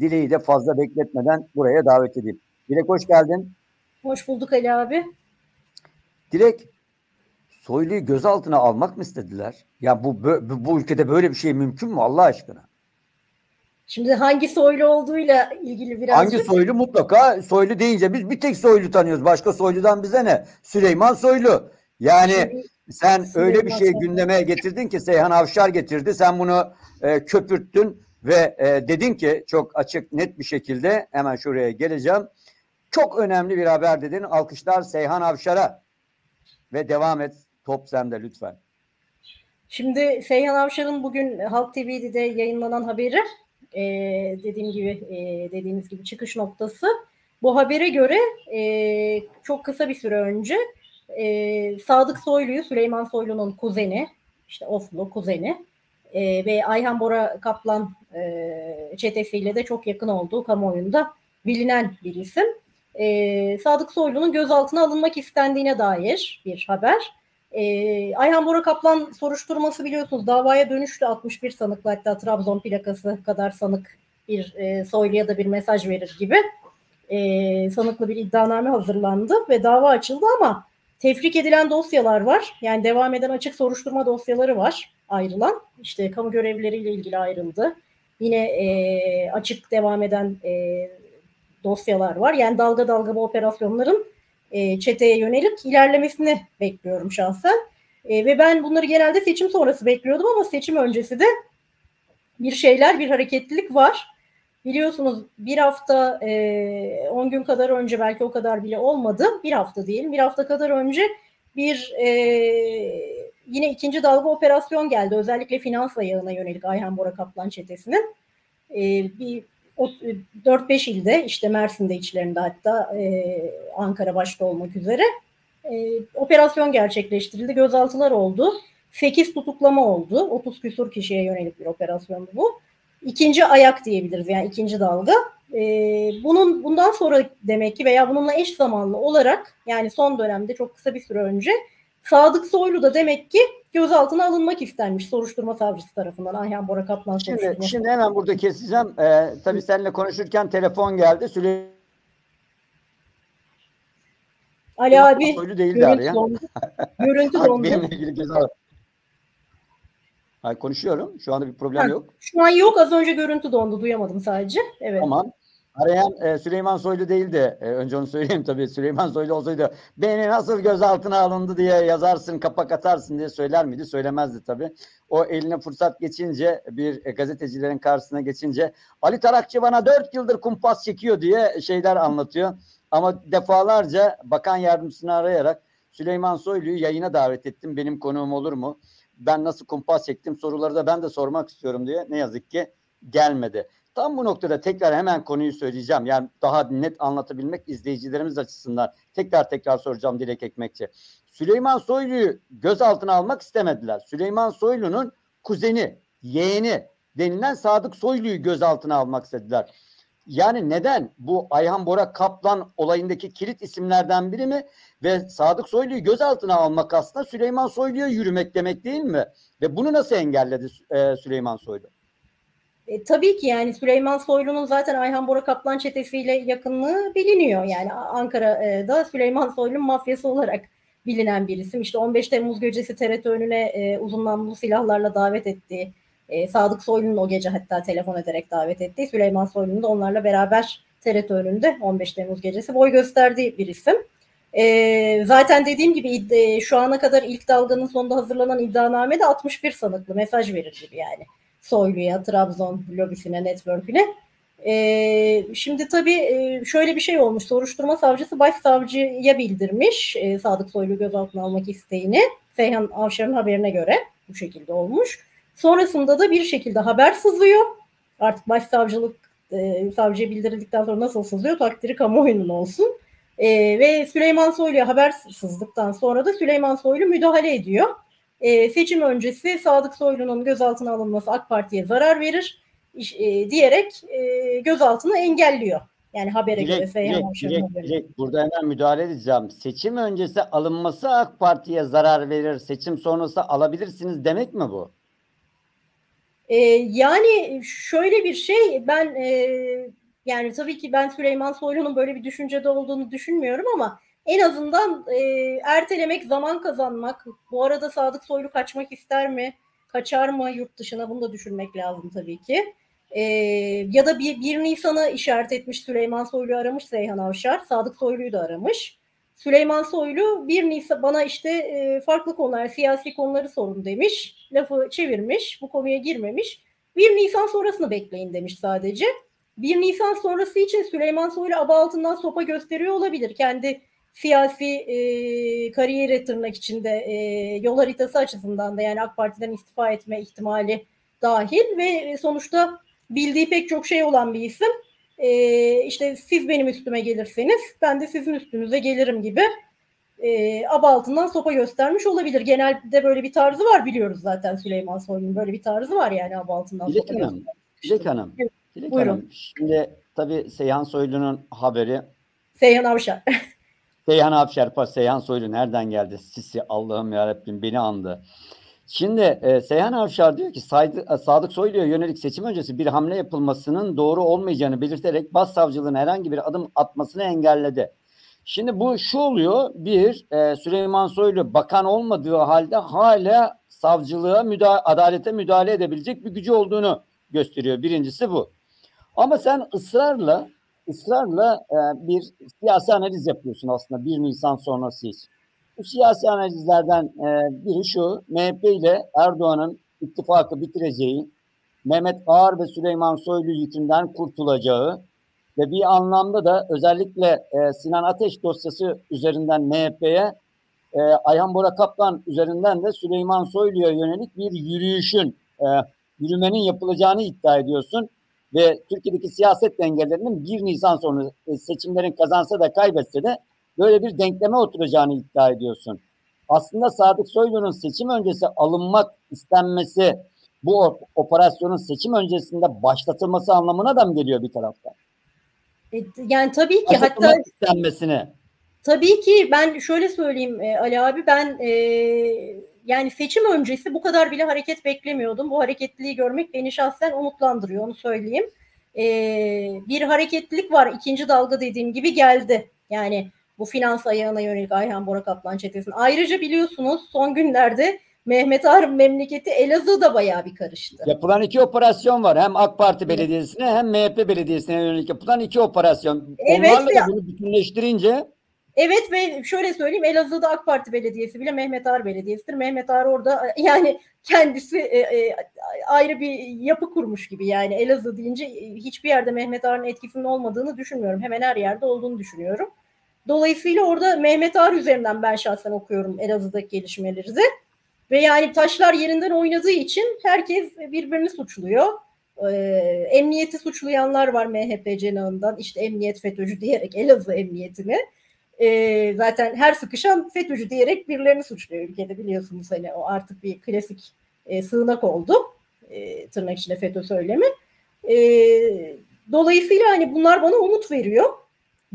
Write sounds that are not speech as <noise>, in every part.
Dileği de fazla bekletmeden buraya davet edeyim. Dilek hoş geldin. Hoş bulduk Ali abi. Dilek, Soylu'yu gözaltına almak mı istediler? Ya bu, bu, bu ülkede böyle bir şey mümkün mü Allah aşkına? Şimdi hangi soylu olduğuyla ilgili biraz. Hangi soylu mutlaka soylu deyince biz bir tek soylu tanıyoruz. Başka soyludan bize ne? Süleyman Soylu. Yani Şimdi, sen Süleyman öyle bir şey gündeme getirdin ki Seyhan Avşar getirdi. Sen bunu e, köpürttün ve e, dedin ki çok açık net bir şekilde hemen şuraya geleceğim. Çok önemli bir haber dedin. Alkışlar Seyhan Avşar'a ve devam et. Top sende lütfen. Şimdi Seyhan Avşar'ın bugün Halk TV'de yayınlanan haberi e, dediğim gibi e, dediğiniz gibi çıkış noktası. Bu habere göre e, çok kısa bir süre önce e, Sadık Soylu'yu Süleyman Soylu'nun kuzeni işte Oflu kuzeni e, ve Ayhan Bora Kaplan e, çetesiyle de çok yakın olduğu kamuoyunda bilinen bir isim. E, Sadık Soylu'nun gözaltına alınmak istendiğine dair bir haber. E, Ayhan Bora Kaplan soruşturması biliyorsunuz davaya dönüştü 61 sanıklı hatta Trabzon plakası kadar sanık bir e, soyluya da bir mesaj verir gibi e, sanıklı bir iddianame hazırlandı ve dava açıldı ama tefrik edilen dosyalar var. Yani devam eden açık soruşturma dosyaları var ayrılan. İşte kamu görevlileriyle ilgili ayrıldı. Yine e, açık devam eden e, dosyalar var. Yani dalga dalga bu operasyonların e, çeteye yönelik ilerlemesini bekliyorum şahsen. E, ve ben bunları genelde seçim sonrası bekliyordum ama seçim öncesi de bir şeyler, bir hareketlilik var. Biliyorsunuz bir hafta, 10 e, gün kadar önce belki o kadar bile olmadı. Bir hafta değil, bir hafta kadar önce bir e, yine ikinci dalga operasyon geldi. Özellikle finans ayağına yönelik Ayhan Bora Kaplan çetesinin. E, bir 4-5 ilde işte Mersin'de içlerinde hatta e, Ankara başta olmak üzere e, operasyon gerçekleştirildi. Gözaltılar oldu. 8 tutuklama oldu. 30 küsur kişiye yönelik bir operasyondu bu. İkinci ayak diyebiliriz yani ikinci dalga. E, bunun bundan sonra demek ki veya bununla eş zamanlı olarak yani son dönemde çok kısa bir süre önce Sadık Soylu da demek ki gözaltına alınmak istenmiş soruşturma savcısı tarafından Ayhan Bora Kaplan Şimdi, şimdi hemen burada keseceğim. Ee, tabii seninle konuşurken telefon geldi. Süleyman Ali abi Soylu değildi görüntü dondu. görüntü <laughs> dondu. Benimle ilgili gözaltı. Hayır, konuşuyorum. Şu anda bir problem ha, yok. Şu an yok. Az önce görüntü dondu. Duyamadım sadece. Evet. Tamam. Arayan e, Süleyman Soylu değildi. E, önce onu <laughs> söyleyeyim tabii. Süleyman Soylu olsaydı beni nasıl gözaltına alındı diye yazarsın, kapak atarsın diye söyler miydi? Söylemezdi tabii. O eline fırsat geçince bir e, gazetecilerin karşısına geçince Ali Tarakçı bana dört yıldır kumpas çekiyor diye şeyler anlatıyor. Ama defalarca bakan yardımcısını arayarak Süleyman Soylu'yu yayına davet ettim. Benim konuğum olur mu? Ben nasıl kumpas çektim soruları da ben de sormak istiyorum diye ne yazık ki gelmedi. Tam bu noktada tekrar hemen konuyu söyleyeceğim. Yani daha net anlatabilmek izleyicilerimiz açısından tekrar tekrar soracağım Dilek Ekmekçi. Süleyman Soylu'yu gözaltına almak istemediler. Süleyman Soylu'nun kuzeni, yeğeni denilen Sadık Soylu'yu gözaltına almak istediler. Yani neden? Bu Ayhan Bora Kaplan olayındaki kilit isimlerden biri mi? Ve Sadık Soylu'yu gözaltına almak aslında Süleyman Soylu'ya yürümek demek değil mi? Ve bunu nasıl engelledi e, Süleyman Soylu? E, tabii ki yani Süleyman Soylu'nun zaten Ayhan Bora Kaplan çetesiyle yakınlığı biliniyor. Yani Ankara'da Süleyman Soylu'nun mafyası olarak bilinen bir isim. İşte 15 Temmuz gecesi TRT önüne e, uzun silahlarla davet ettiği, e, Sadık Soylu'nun o gece hatta telefon ederek davet ettiği, Süleyman Soylu'nun da onlarla beraber TRT önünde 15 Temmuz gecesi boy gösterdiği bir isim. E, zaten dediğim gibi e, şu ana kadar ilk dalganın sonunda hazırlanan iddianamede 61 sanıklı mesaj verir gibi yani. Soylu'ya, Trabzon lobisine, network'üne. Ee, şimdi tabii e, şöyle bir şey olmuş. Soruşturma savcısı başsavcıya bildirmiş e, Sadık Soylu gözaltına almak isteğini. Seyhan Avşar'ın haberine göre bu şekilde olmuş. Sonrasında da bir şekilde haber sızıyor. Artık başsavcılık e, savcıya bildirildikten sonra nasıl sızıyor takdiri kamuoyunun olsun. E, ve Süleyman Soylu'ya haber sızdıktan sonra da Süleyman Soylu müdahale ediyor e, seçim öncesi Sadık Soylu'nun gözaltına alınması AK Parti'ye zarar verir e, diyerek e, gözaltını engelliyor. Yani habere direkt, göre Seyhan direkt, direkt, direkt burada hemen müdahale edeceğim. Seçim öncesi alınması AK Parti'ye zarar verir, seçim sonrası alabilirsiniz demek mi bu? E, yani şöyle bir şey ben e, yani tabii ki ben Süleyman Soylu'nun böyle bir düşüncede olduğunu düşünmüyorum ama en azından e, ertelemek, zaman kazanmak. Bu arada Sadık Soylu kaçmak ister mi? Kaçar mı yurt dışına? Bunu da düşünmek lazım tabii ki. E, ya da bir, 1 Nisan'ı işaret etmiş Süleyman Soylu aramış Seyhan Avşar. Sadık Soylu'yu da aramış. Süleyman Soylu 1 Nisan bana işte e, farklı konular, siyasi konuları sorun demiş. Lafı çevirmiş, bu konuya girmemiş. 1 Nisan sonrasını bekleyin demiş sadece. 1 Nisan sonrası için Süleyman Soylu aba altından sopa gösteriyor olabilir. Kendi siyasi e, kariyeri tırnak içinde e, yol haritası açısından da yani AK Parti'den istifa etme ihtimali dahil ve sonuçta bildiği pek çok şey olan bir isim. E, işte siz benim üstüme gelirseniz ben de sizin üstünüze gelirim gibi e, aba altından sopa göstermiş olabilir. Genelde böyle bir tarzı var biliyoruz zaten Süleyman Soylu'nun böyle bir tarzı var yani aba altından Dilek sopa Hanım, Dilek Hanım, Dilek Buyurun. Hanım. Şimdi tabii Seyhan Soylu'nun haberi Seyhan Avşar. Seyhan Avşarpa, Seyhan Soylu nereden geldi? Sisi Allah'ım yarabbim beni andı. Şimdi e, Seyhan Avşar diyor ki Sadık, Sadık Soylu'ya yönelik seçim öncesi bir hamle yapılmasının doğru olmayacağını belirterek Başsavcılığın herhangi bir adım atmasını engelledi. Şimdi bu şu oluyor bir e, Süleyman Soylu bakan olmadığı halde hala savcılığa müdahale, adalete müdahale edebilecek bir gücü olduğunu gösteriyor. Birincisi bu. Ama sen ısrarla ısrarla e, bir siyasi analiz yapıyorsun aslında 1 Nisan sonrası için. Bu siyasi analizlerden e, biri şu, MHP ile Erdoğan'ın ittifakı bitireceği, Mehmet Ağar ve Süleyman Soylu yükünden kurtulacağı ve bir anlamda da özellikle e, Sinan Ateş dosyası üzerinden MHP'ye, e, Ayhan Bora Kaplan üzerinden de Süleyman Soylu'ya yönelik bir yürüyüşün, e, yürümenin yapılacağını iddia ediyorsun. Ve Türkiye'deki siyaset dengelerinin 1 Nisan sonra e, seçimlerin kazansa da kaybetse de böyle bir denkleme oturacağını iddia ediyorsun. Aslında Sadık Soylu'nun seçim öncesi alınmak istenmesi bu operasyonun seçim öncesinde başlatılması anlamına da mı geliyor bir taraftan? E, Yani tabii ki hatta Başlatılmak istenmesine. Tabii ki ben şöyle söyleyeyim e, Ali abi ben e, yani seçim öncesi bu kadar bile hareket beklemiyordum. Bu hareketliliği görmek beni şahsen umutlandırıyor onu söyleyeyim. E, bir hareketlilik var ikinci dalga dediğim gibi geldi. Yani bu finans ayağına yönelik Ayhan Bora Kaplan çetesinin. Ayrıca biliyorsunuz son günlerde Mehmet Ağar'ın memleketi Elazığ'da bayağı bir karıştı. Yapılan iki operasyon var. Hem AK Parti Belediyesi'ne hem MHP Belediyesi'ne yönelik yapılan iki operasyon. Evet Onlarla ve- da bunu bütünleştirince Evet ve şöyle söyleyeyim Elazığ'da AK Parti Belediyesi bile Mehmet Ağar Belediyesi'dir. Mehmet Ağar orada <laughs> yani kendisi e, e, ayrı bir yapı kurmuş gibi yani Elazığ deyince e, hiçbir yerde Mehmet Ağar'ın etkisinin olmadığını düşünmüyorum. Hemen her yerde olduğunu düşünüyorum. Dolayısıyla orada Mehmet Ağar üzerinden ben şahsen okuyorum Elazığ'daki gelişmeleri de. Ve yani taşlar yerinden oynadığı için herkes birbirini suçluyor. Ee, emniyeti suçlayanlar var MHP cenahından işte emniyet FETÖ'cü diyerek Elazığ emniyetini. Ee, zaten her sıkışan FETÖ'cü diyerek birilerini suçluyor ülkede biliyorsunuz hani o artık bir klasik e, sığınak oldu. E, tırnak içinde FETÖ söylemi. E, dolayısıyla hani bunlar bana umut veriyor.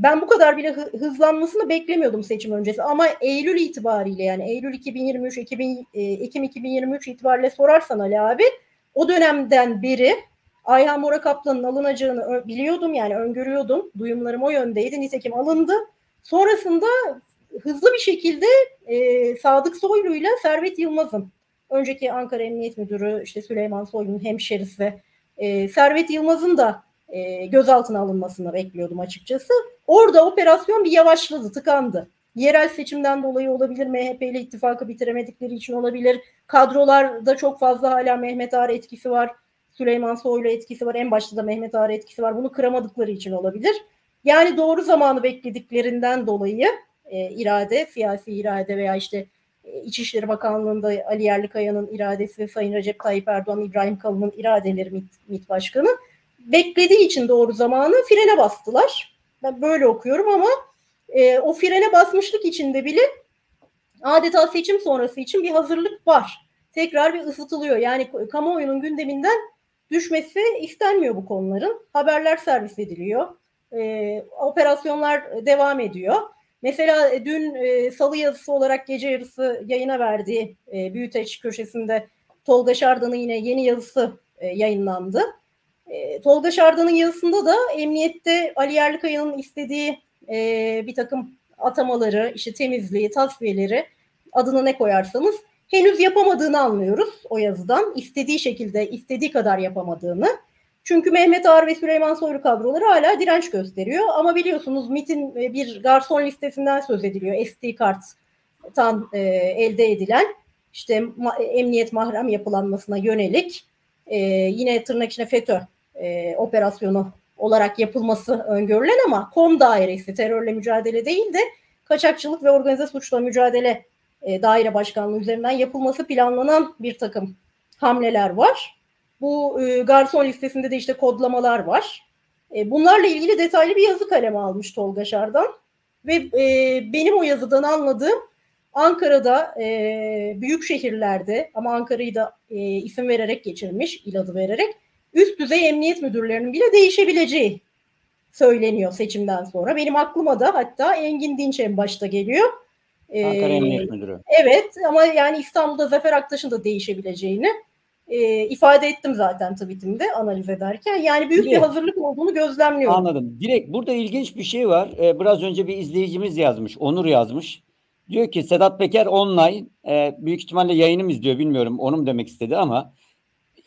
Ben bu kadar bile hı- hızlanmasını beklemiyordum seçim öncesi ama Eylül itibariyle yani Eylül 2023 2000, e, Ekim 2023 itibariyle sorarsan Ali abi o dönemden beri Ayhan Bora Kaplan'ın alınacağını biliyordum yani öngörüyordum. Duyumlarım o yöndeydi. Nitekim alındı. Sonrasında hızlı bir şekilde e, Sadık Soylu ile Servet Yılmaz'ın önceki Ankara Emniyet Müdürü işte Süleyman Soylu'nun hemşerisi e, Servet Yılmaz'ın da e, gözaltına alınmasını bekliyordum açıkçası. Orada operasyon bir yavaşladı, tıkandı. Yerel seçimden dolayı olabilir, MHP ile ittifakı bitiremedikleri için olabilir. Kadrolarda çok fazla hala Mehmet Ağar etkisi var. Süleyman Soylu etkisi var. En başta da Mehmet Ağar etkisi var. Bunu kıramadıkları için olabilir. Yani doğru zamanı beklediklerinden dolayı e, irade, siyasi irade veya işte e, İçişleri Bakanlığı'nda Ali Yerlikaya'nın iradesi, Sayın Recep Tayyip Erdoğan, İbrahim Kalın'ın iradeleri MİT, MİT Başkanı beklediği için doğru zamanı frene bastılar. Ben böyle okuyorum ama e, o frene basmışlık içinde bile adeta seçim sonrası için bir hazırlık var. Tekrar bir ısıtılıyor. Yani kamuoyunun gündeminden düşmesi istenmiyor bu konuların. Haberler servis ediliyor. E, operasyonlar devam ediyor. Mesela e, dün e, salı yazısı olarak gece yarısı yayına verdiği e, Büyüteç köşesinde Tolga Şardan'ın yine yeni yazısı e, yayınlandı. E, Tolga Şardan'ın yazısında da emniyette Ali Yerlikaya'nın istediği e, bir takım atamaları, işte temizliği, tasfiyeleri adını ne koyarsanız henüz yapamadığını anlıyoruz o yazıdan. İstediği şekilde, istediği kadar yapamadığını. Çünkü Mehmet Ağar ve Süleyman Soylu kadroları hala direnç gösteriyor. Ama biliyorsunuz MIT'in e, bir garson listesinden söz ediliyor. SD karttan e, elde edilen işte ma- emniyet mahrem yapılanmasına yönelik e, yine tırnak içine FETÖ e, operasyonu olarak yapılması öngörülen ama KOM dairesi terörle mücadele değil de kaçakçılık ve organize suçla mücadele e, daire başkanlığı üzerinden yapılması planlanan bir takım hamleler var. Bu e, garson listesinde de işte kodlamalar var. E, bunlarla ilgili detaylı bir yazı kaleme almış Tolga Şardan. Ve e, benim o yazıdan anladığım Ankara'da e, büyük şehirlerde ama Ankara'yı da e, isim vererek geçirmiş, il adı vererek üst düzey emniyet müdürlerinin bile değişebileceği söyleniyor seçimden sonra. Benim aklıma da hatta Engin Dinç en başta geliyor. Ankara ee, Emniyet Müdürü. Evet ama yani İstanbul'da Zafer Aktaş'ın da değişebileceğini e, ifade ettim zaten tweetimde analiz ederken. Yani büyük Direkt, bir hazırlık olduğunu gözlemliyorum. Anladım. Direkt burada ilginç bir şey var. Ee, biraz önce bir izleyicimiz yazmış. Onur yazmış. Diyor ki Sedat Peker online. E, büyük ihtimalle yayınım izliyor bilmiyorum. Onun demek istedi ama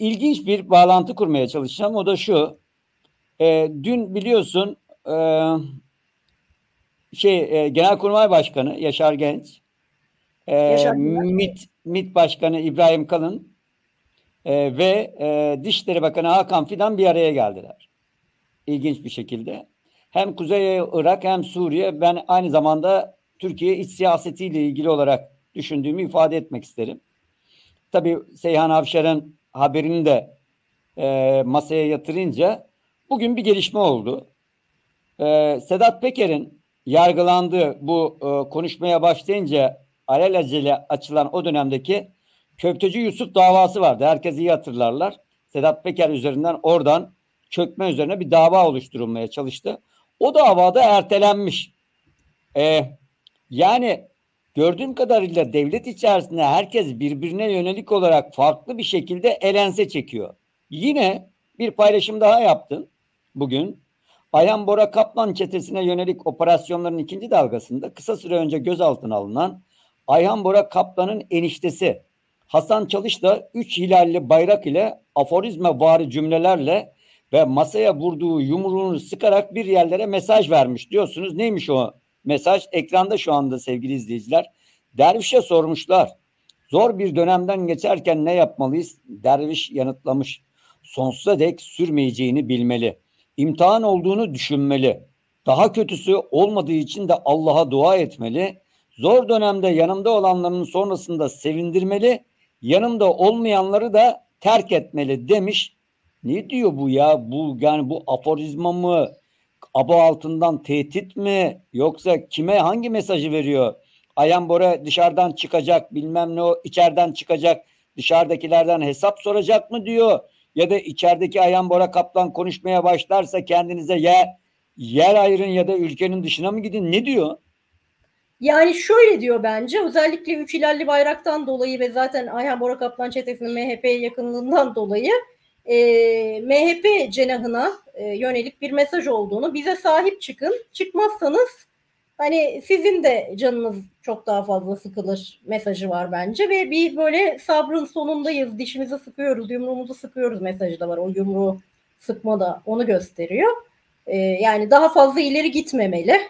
ilginç bir bağlantı kurmaya çalışacağım. O da şu. E, dün biliyorsun e, şey e, Genelkurmay Başkanı Yaşar Genç, e, Yaşar MİT, MİT Başkanı İbrahim Kalın e, ve e, Dışişleri Bakanı Hakan Fidan bir araya geldiler. İlginç bir şekilde. Hem Kuzey Irak hem Suriye ben aynı zamanda Türkiye iç siyasetiyle ilgili olarak düşündüğümü ifade etmek isterim. Tabii Seyhan Avşar'ın haberini de e, masaya yatırınca bugün bir gelişme oldu. E, Sedat Peker'in yargılandığı bu e, konuşmaya başlayınca alelacele açılan o dönemdeki Köfteci Yusuf davası vardı. Herkes iyi hatırlarlar. Sedat Peker üzerinden oradan çökme üzerine bir dava oluşturulmaya çalıştı. O davada ertelenmiş. Ee, yani gördüğüm kadarıyla devlet içerisinde herkes birbirine yönelik olarak farklı bir şekilde elense çekiyor. Yine bir paylaşım daha yaptın bugün. Ayhan Bora Kaplan çetesine yönelik operasyonların ikinci dalgasında kısa süre önce gözaltına alınan Ayhan Bora Kaplan'ın eniştesi Hasan Çalış da üç hilalli bayrak ile aforizma vari cümlelerle ve masaya vurduğu yumruğunu sıkarak bir yerlere mesaj vermiş diyorsunuz. Neymiş o mesaj? Ekranda şu anda sevgili izleyiciler. Dervişe sormuşlar. Zor bir dönemden geçerken ne yapmalıyız? Derviş yanıtlamış. Sonsuza dek sürmeyeceğini bilmeli imtihan olduğunu düşünmeli. Daha kötüsü olmadığı için de Allah'a dua etmeli. Zor dönemde yanımda olanların sonrasında sevindirmeli. Yanımda olmayanları da terk etmeli demiş. Ne diyor bu ya? Bu yani bu aforizma mı? Aba altından tehdit mi? Yoksa kime hangi mesajı veriyor? Ayan Bora dışarıdan çıkacak bilmem ne o içeriden çıkacak dışarıdakilerden hesap soracak mı diyor ya da içerideki Ayhan Bora Kaplan konuşmaya başlarsa kendinize yer, yer ayırın ya da ülkenin dışına mı gidin ne diyor? Yani şöyle diyor bence özellikle üç ilerli bayraktan dolayı ve zaten Ayhan Bora Kaplan çetesinin MHP'ye yakınlığından dolayı e, MHP cenahına e, yönelik bir mesaj olduğunu bize sahip çıkın. Çıkmazsanız hani sizin de canınız çok daha fazla sıkılır mesajı var bence. Ve bir böyle sabrın sonundayız dişimizi sıkıyoruz yumruğumuzu sıkıyoruz mesajı da var. O yumruğu sıkma da onu gösteriyor. Ee, yani daha fazla ileri gitmemeli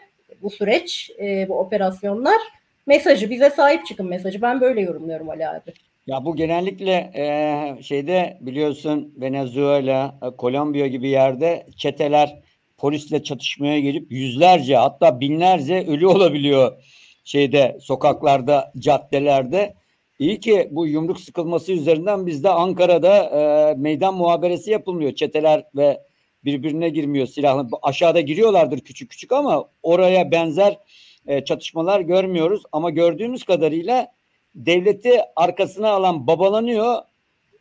bu süreç e, bu operasyonlar. Mesajı bize sahip çıkın mesajı. Ben böyle yorumluyorum Ali abi. Ya bu genellikle e, şeyde biliyorsun Venezuela, Kolombiya gibi yerde çeteler polisle çatışmaya gelip yüzlerce hatta binlerce ölü <laughs> olabiliyor şeyde sokaklarda, caddelerde. İyi ki bu yumruk sıkılması üzerinden bizde Ankara'da e, meydan muhaberesi yapılmıyor. Çeteler ve birbirine girmiyor silahlı. Aşağıda giriyorlardır küçük küçük ama oraya benzer e, çatışmalar görmüyoruz. Ama gördüğümüz kadarıyla devleti arkasına alan babalanıyor.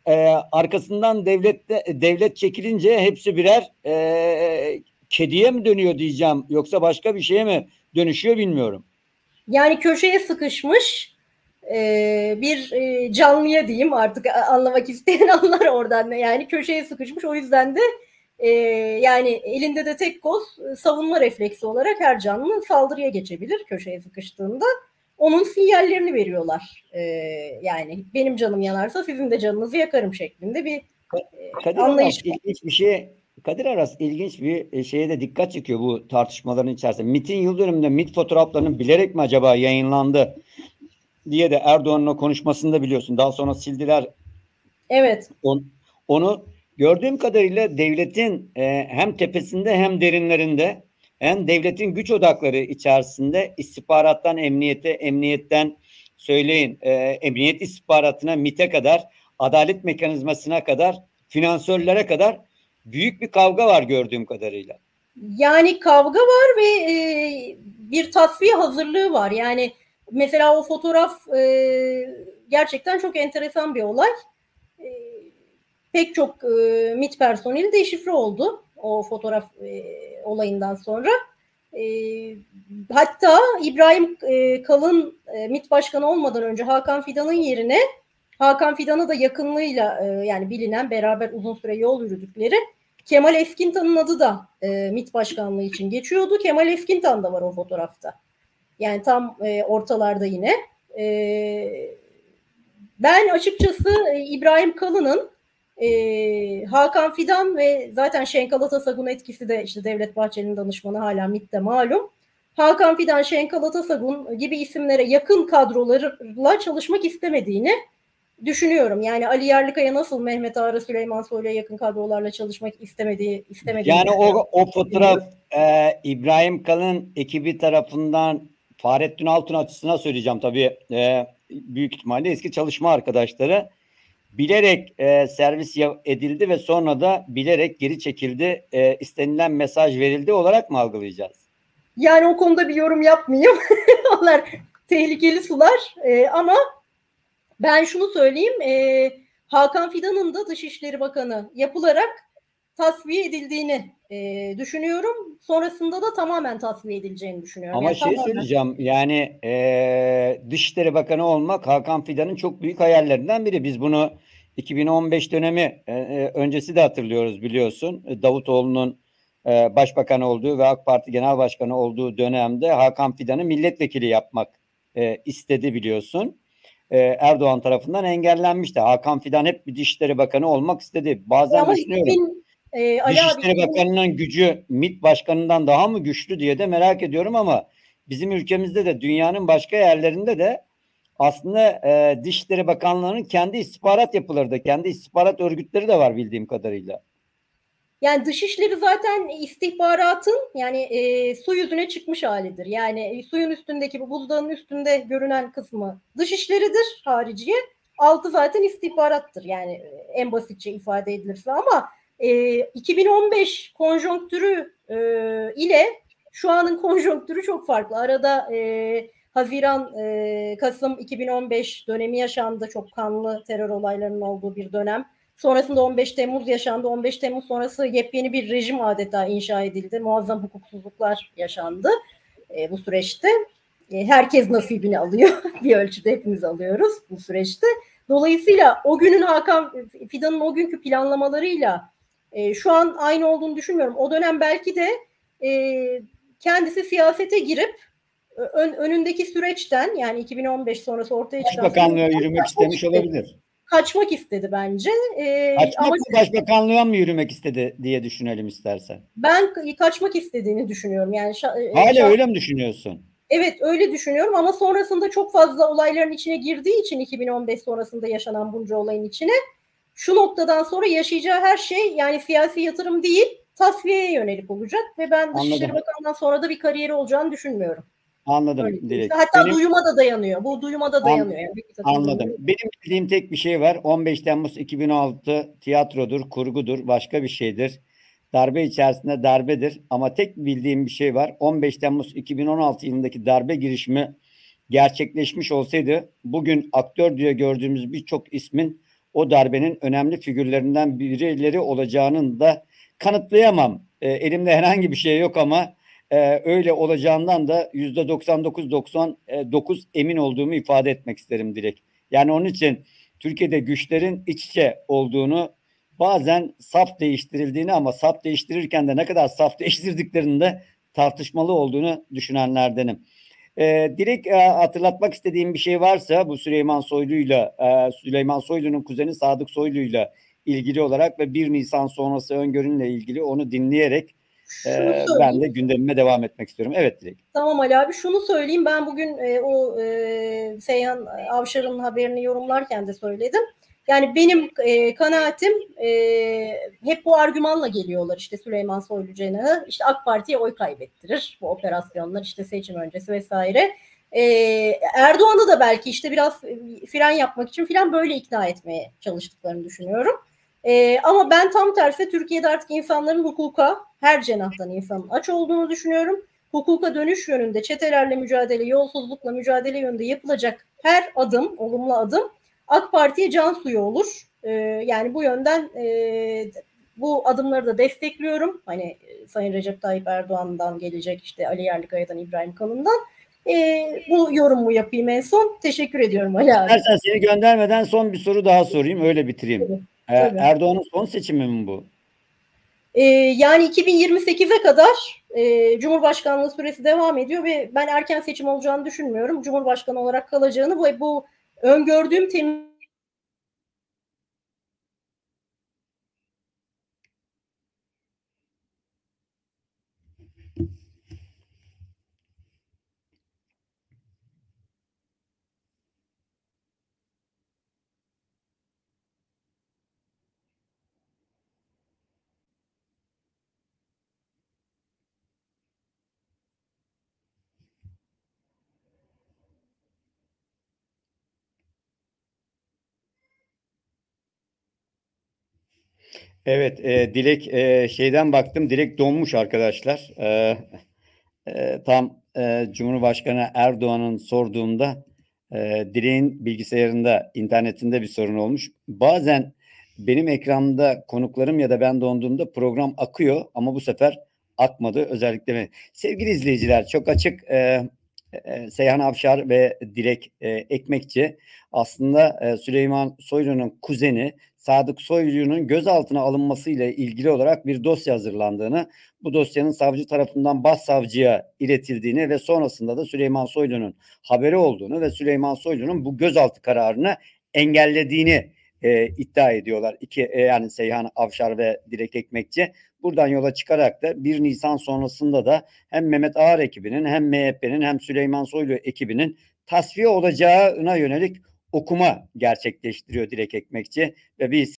E, arkasından devlet devlet çekilince hepsi birer e, kediye mi dönüyor diyeceğim yoksa başka bir şeye mi dönüşüyor bilmiyorum. Yani köşeye sıkışmış e, bir e, canlıya diyeyim artık anlamak isteyen <laughs> anlar oradan yani köşeye sıkışmış o yüzden de e, yani elinde de tek koz savunma refleksi olarak her canlı saldırıya geçebilir köşeye sıkıştığında onun sinyallerini veriyorlar e, yani benim canım yanarsa sizin de canınızı yakarım şeklinde bir Kadir anlayış Aras, ilginç bir şey Kadir Aras ilginç bir şeye de dikkat çekiyor bu tartışmaların içerisinde. MIT'in yıl dönümünde MIT fotoğraflarının bilerek mi acaba yayınlandı? diye de Erdoğan'ın konuşmasında biliyorsun. Daha sonra sildiler. Evet. On, onu gördüğüm kadarıyla devletin e, hem tepesinde hem derinlerinde hem devletin güç odakları içerisinde istihbarattan emniyete, emniyetten söyleyin e, emniyet istihbaratına MIT'e kadar, adalet mekanizmasına kadar, finansörlere kadar büyük bir kavga var gördüğüm kadarıyla. Yani kavga var ve e, bir tasfiye hazırlığı var. Yani mesela o fotoğraf e, gerçekten çok enteresan bir olay. E, pek çok e, MIT personeli deşifre oldu o fotoğraf e, olayından sonra. E, hatta İbrahim e, Kalın e, MİT Başkanı olmadan önce Hakan Fidan'ın yerine Hakan Fidan'ı da yakınlığıyla e, yani bilinen beraber uzun süre yol yürüdükleri Kemal Eskintan'ın adı da e, MİT Başkanlığı için geçiyordu. Kemal Eskintan da var o fotoğrafta. Yani tam e, ortalarda yine. E, ben açıkçası e, İbrahim Kalın'ın e, Hakan Fidan ve zaten Şenkal Atasagun etkisi de işte Devlet Bahçeli'nin danışmanı hala MİT'te malum. Hakan Fidan, Şenkal Atasagun gibi isimlere yakın kadrolarla çalışmak istemediğini düşünüyorum. Yani Ali Yerlikaya nasıl Mehmet Ağrı, Süleyman Soylu'ya yakın kadrolarla çalışmak istemediği istemediği. Yani o, o fotoğraf e, İbrahim Kalın ekibi tarafından Fahrettin Altun açısına söyleyeceğim tabii e, büyük ihtimalle eski çalışma arkadaşları bilerek e, servis edildi ve sonra da bilerek geri çekildi e, istenilen mesaj verildi olarak mı algılayacağız? Yani o konuda bir yorum yapmayayım. <laughs> Onlar tehlikeli sular e, ama ben şunu söyleyeyim e, Hakan Fidan'ın da Dışişleri Bakanı yapılarak tasfiye edildiğini e, düşünüyorum. Sonrasında da tamamen tasfiye edileceğini düşünüyorum. Ama yani şey tamamen... söyleyeceğim yani e, Dışişleri Bakanı olmak Hakan Fidan'ın çok büyük hayallerinden biri. Biz bunu 2015 dönemi e, e, öncesi de hatırlıyoruz biliyorsun. E, Davutoğlu'nun e, başbakan olduğu ve AK Parti Genel Başkanı olduğu dönemde Hakan Fidan'ı milletvekili yapmak e, istedi biliyorsun. E, Erdoğan tarafından engellenmişti. Hakan Fidan hep bir Dışişleri Bakanı olmak istedi. Bazen Ama düşünüyorum. E, Ali Dışişleri abi, Bakanı'nın gücü MİT Başkanı'ndan daha mı güçlü diye de merak ediyorum ama bizim ülkemizde de dünyanın başka yerlerinde de aslında e, Dışişleri Bakanlığı'nın kendi istihbarat yapıları kendi istihbarat örgütleri de var bildiğim kadarıyla. Yani dışişleri zaten istihbaratın yani e, su yüzüne çıkmış halidir. Yani e, suyun üstündeki bu buzdağının üstünde görünen kısmı dışişleridir hariciye. Altı zaten istihbarattır yani e, en basitçe ifade edilirse ama e, 2015 konjonktürü e, ile şu anın konjonktürü çok farklı. Arada e, Haziran, e, Kasım 2015 dönemi yaşandı. Çok kanlı terör olaylarının olduğu bir dönem. Sonrasında 15 Temmuz yaşandı. 15 Temmuz sonrası yepyeni bir rejim adeta inşa edildi. Muazzam hukuksuzluklar yaşandı e, bu süreçte. E, herkes nasibini alıyor. <laughs> bir ölçüde hepimiz alıyoruz bu süreçte. Dolayısıyla o günün Hakan Fidan'ın o günkü planlamalarıyla e, şu an aynı olduğunu düşünmüyorum. O dönem belki de e, kendisi siyasete girip ön, önündeki süreçten yani 2015 sonrası ortaya çıkan Başbakanlığa yürümek istemiş olabilir. Kaçmak istedi bence. Ee, kaçmak ama, başbakanlığa mı yürümek istedi diye düşünelim istersen. Ben kaçmak istediğini düşünüyorum. Yani e, Hala öyle mi düşünüyorsun? Evet öyle düşünüyorum ama sonrasında çok fazla olayların içine girdiği için 2015 sonrasında yaşanan bunca olayın içine şu noktadan sonra yaşayacağı her şey yani siyasi yatırım değil tasfiyeye yönelik olacak ve ben Dışişleri Bakanı'ndan sonra da bir kariyeri olacağını düşünmüyorum. Anladım Öyle direkt. Hatta Benim, duyuma da dayanıyor. Bu duyuma da dayanıyor. Yani. Anladım. Benim bildiğim tek bir şey var. 15 Temmuz 2016 tiyatrodur, kurgudur, başka bir şeydir. Darbe içerisinde darbedir ama tek bildiğim bir şey var. 15 Temmuz 2016 yılındaki darbe girişimi gerçekleşmiş olsaydı bugün aktör diye gördüğümüz birçok ismin o darbenin önemli figürlerinden birileri olacağının da kanıtlayamam. E, elimde herhangi bir şey yok ama e, öyle olacağından da yüzde 99-99 emin olduğumu ifade etmek isterim direkt. Yani onun için Türkiye'de güçlerin iç içe olduğunu bazen saf değiştirildiğini ama saf değiştirirken de ne kadar saf <laughs> değiştirdiklerinde tartışmalı olduğunu düşünenlerdenim. E, direkt e, hatırlatmak istediğim bir şey varsa bu Süleyman Soylu'yla e, Süleyman Soylu'nun kuzeni Sadık Soylu'yla ilgili olarak ve 1 Nisan sonrası öngörünle ilgili onu dinleyerek E, söyleyeyim. ben de gündemime devam etmek istiyorum. Evet Dilek. Tamam Ali abi şunu söyleyeyim ben bugün e, o e, Seyhan Avşar'ın haberini yorumlarken de söyledim. Yani benim e, kanaatim e, hep bu argümanla geliyorlar işte Süleyman Soylu cenahı işte AK Parti'ye oy kaybettirir bu operasyonlar işte seçim öncesi vesaire. E, Erdoğan'ı da belki işte biraz fren yapmak için filan böyle ikna etmeye çalıştıklarını düşünüyorum. E, ama ben tam tersi Türkiye'de artık insanların hukuka her cenahtan insanın aç olduğunu düşünüyorum hukuka dönüş yönünde çetelerle mücadele, yolsuzlukla mücadele yönünde yapılacak her adım, olumlu adım AK Parti'ye can suyu olur. Ee, yani bu yönden e, bu adımları da destekliyorum. Hani e, Sayın Recep Tayyip Erdoğan'dan gelecek işte Ali Yerlikaya'dan, İbrahim Kalın'dan. E, bu yorumu yapayım en son. Teşekkür ediyorum Ali abi. İstersen seni göndermeden son bir soru daha sorayım öyle bitireyim. Tabii, E, tabii. Erdoğan'ın son seçimi mi bu? Ee, yani 2028'e kadar e, Cumhurbaşkanlığı süresi devam ediyor ve ben erken seçim olacağını düşünmüyorum. Cumhurbaşkanı olarak kalacağını ve bu öngördüğüm tem Evet, e, Dilek e, şeyden baktım, Dilek donmuş arkadaşlar. E, e, tam e, Cumhurbaşkanı Erdoğan'ın sorduğumda e, Dilek'in bilgisayarında, internetinde bir sorun olmuş. Bazen benim ekranımda konuklarım ya da ben donduğumda program akıyor ama bu sefer akmadı. Özellikle mi? Sevgili izleyiciler, çok açık e, e, Seyhan Avşar ve Dilek e, Ekmekçi aslında e, Süleyman Soylu'nun kuzeni Sadık Soylu'nun gözaltına alınmasıyla ilgili olarak bir dosya hazırlandığını, bu dosyanın savcı tarafından başsavcıya iletildiğini ve sonrasında da Süleyman Soylu'nun haberi olduğunu ve Süleyman Soylu'nun bu gözaltı kararını engellediğini e, iddia ediyorlar. İki e, yani Seyhan Avşar ve Dilek Ekmekçi. Buradan yola çıkarak da 1 Nisan sonrasında da hem Mehmet Ağar ekibinin hem MHP'nin hem Süleyman Soylu ekibinin tasfiye olacağına yönelik okuma gerçekleştiriyor Dilek Ekmekçi ve biz